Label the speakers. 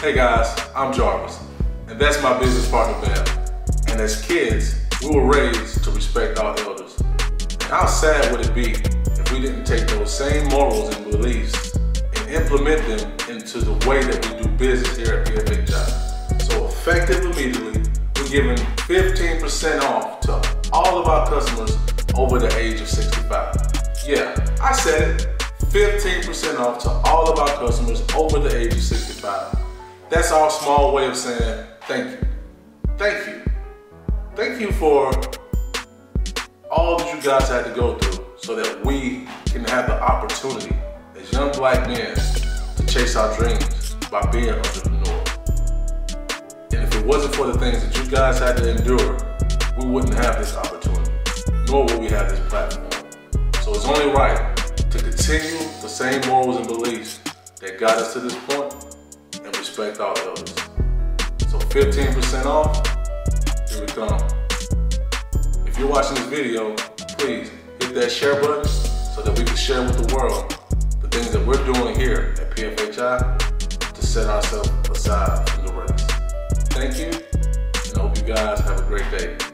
Speaker 1: Hey guys, I'm Jarvis, and that's my business partner Ben. And as kids, we were raised to respect our elders. And how sad would it be if we didn't take those same morals and beliefs and implement them into the way that we do business here at PFHI? So effective immediately, we're giving 15% off to all of our customers over the age of 65. Yeah, I said it. 15% off to all of our customers over the age of 65. That's our small way of saying thank you. Thank you. Thank you for all that you guys had to go through so that we can have the opportunity as young black men to chase our dreams by being entrepreneurs. And if it wasn't for the things that you guys had to endure, we wouldn't have this opportunity, nor would we have this platform. So it's only right to continue the same morals and beliefs that got us to this point respect our elders. So 15% off, here we come. If you're watching this video, please hit that share button so that we can share with the world the things that we're doing here at PFHI to set ourselves aside from the rest. Thank you, and I hope you guys have a great day.